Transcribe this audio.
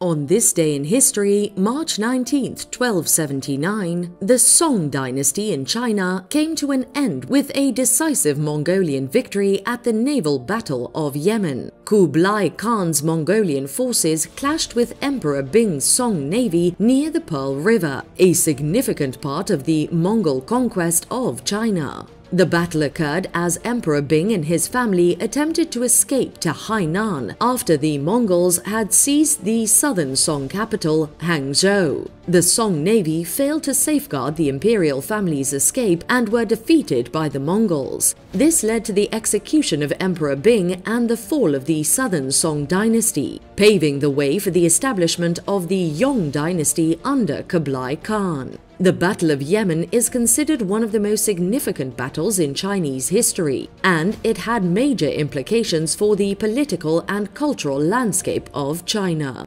On this day in history, March 19, 1279, the Song dynasty in China came to an end with a decisive Mongolian victory at the naval battle of Yamen. Kublai Khan's Mongolian forces clashed with Emperor Bing's Song navy near the Pearl River, a significant part of the Mongol conquest of China. The battle occurred as Emperor Bing and his family attempted to escape to Hainan after the Mongols had seized the southern Song capital, Hangzhou. The Song navy failed to safeguard the imperial family's escape and were defeated by the Mongols. This led to the execution of Emperor Bing and the fall of the southern Song dynasty, paving the way for the establishment of the Yuan dynasty under Kublai Khan. The Battle of Yamen is considered one of the most significant battles in Chinese history, and it had major implications for the political and cultural landscape of China.